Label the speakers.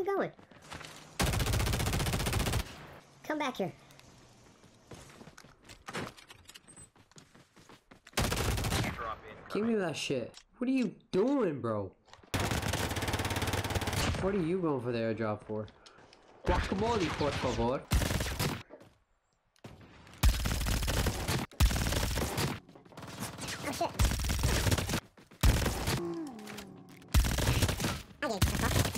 Speaker 1: you going? Come back here.
Speaker 2: Give me that shit. What are you doing, bro? What are you going for the airdrop for? Guacamole, por favor.
Speaker 1: Oh shit. I gave a.